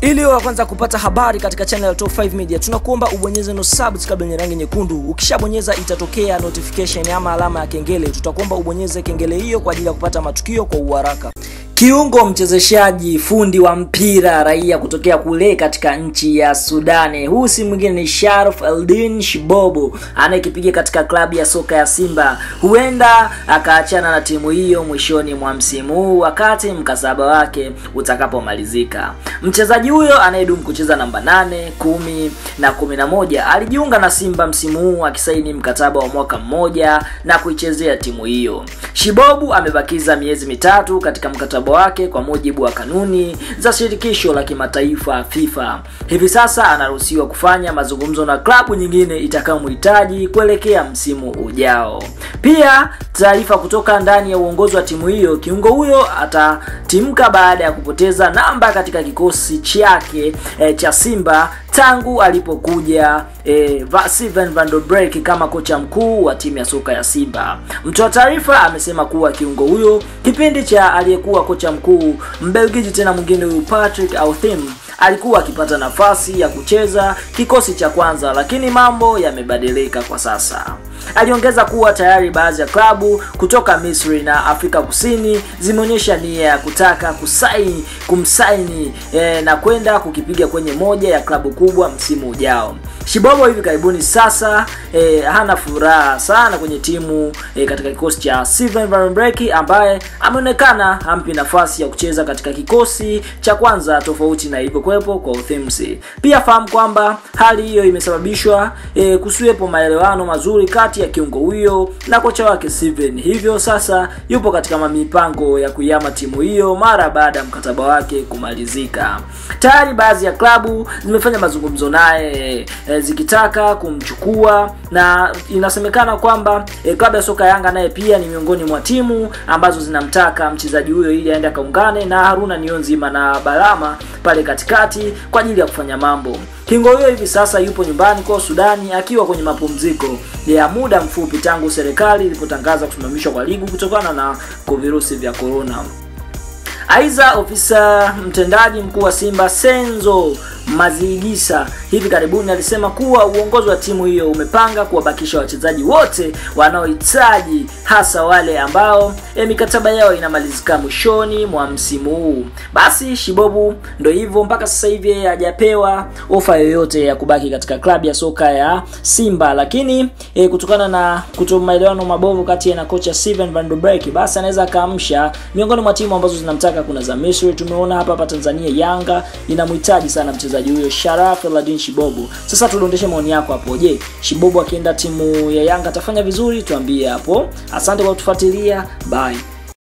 Ili wa kwanza kupata habari katika channel ya Top 5 Media, tunakuomba ubonyeze no subscribe yenye rangi nyekundu. Ukishabonyeza itatokea notification ama alama ya kengele. Tutakuomba ubonyeze kengele hiyo kwa ajili ya kupata matukio kwa uharaka. Kiungo mchezeshaji fundi wa mpira raia kutokea kule katika nchi ya Sudani. Huu si mwingine ni Sharaf Eldin Shibobo anayekipiga katika klabu ya soka ya Simba. Huenda akaachana na timu hiyo mwishoni mwa msimu huu wakati mkasaba wake utakapomalizika. Mchezaji huyo anayedumu kucheza namba nane, kumi na kumi na moja alijiunga na Simba msimu huu akisaini mkataba wa mwaka mmoja na kuichezea timu hiyo. Shibobu amebakiza miezi mitatu katika mkataba wake kwa mujibu wa kanuni za shirikisho la kimataifa FIFA. Hivi sasa anaruhusiwa kufanya mazungumzo na klabu nyingine itakayomhitaji kuelekea msimu ujao. Pia taarifa kutoka ndani ya uongozi wa timu hiyo, kiungo huyo atatimka baada ya kupoteza namba katika kikosi chake e, cha Simba tangu alipokuja e, Steven Van der Beek kama kocha mkuu wa timu ya soka ya Simba. Mtoa taarifa amesema kuwa kiungo huyo kipindi cha aliyekuwa kocha mkuu Mbelgiji tena mwingine huyu Patrick Authim alikuwa akipata nafasi ya kucheza kikosi cha kwanza, lakini mambo yamebadilika kwa sasa. Aliongeza kuwa tayari baadhi ya klabu kutoka Misri na Afrika Kusini zimeonyesha nia ya kutaka kusaini kumsaini e, na kwenda kukipiga kwenye moja ya klabu kubwa msimu ujao. Shibobo hivi karibuni sasa e, hana furaha sana kwenye timu e, katika kikosi cha Steven Van ambaye ameonekana hampi nafasi ya kucheza katika kikosi cha kwanza tofauti na ilivyokuwepo kwa Uthimsi. Pia fahamu kwamba hali hiyo imesababishwa e, kusiwepo maelewano mazuri kati ya kiungo huyo na kocha wake Steven, hivyo sasa yupo katika mipango ya kuihama timu hiyo mara baada ya mkataba wake kumalizika. Tayari baadhi ya klabu zimefanya mazungumzo naye e, zikitaka kumchukua na inasemekana kwamba e, klabu ya soka Yanga naye pia ni miongoni mwa timu ambazo zinamtaka mchezaji huyo ili aende akaungane na Haruna Nionzima na Balama pale katikati kwa ajili ya kufanya mambo. Kingo huyo hivi sasa yupo nyumbani kwa Sudani akiwa kwenye mapumziko ya muda mfupi tangu serikali ilipotangaza kusimamishwa kwa ligu kutokana na virusi vya corona. Aidha, ofisa mtendaji mkuu wa Simba Senzo Mazigisa hivi karibuni alisema kuwa uongozi wa timu hiyo umepanga kuwabakisha wachezaji wote wanaohitaji, hasa wale ambao e, mikataba yao inamalizika mwishoni mwa msimu huu. Basi Shibobu ndo hivyo, mpaka sasa hivi hajapewa ofa yoyote ya kubaki katika klabu ya soka ya Simba, lakini e, kutokana na kutomaelewano mabovu kati ya na kocha Steven Van Beek, basi anaweza akaamsha miongoni mwa timu ambazo zinamtaka. Kuna za Misri, tumeona hapa hapa Tanzania, Yanga inamhitaji sana mchezaji huyo Sharaf Aladdin Shibobu. Sasa tudondeshe maoni yako hapo. Je, Shibobu akienda timu ya Yanga atafanya vizuri? Tuambie hapo. Asante kwa kutufuatilia. Bye.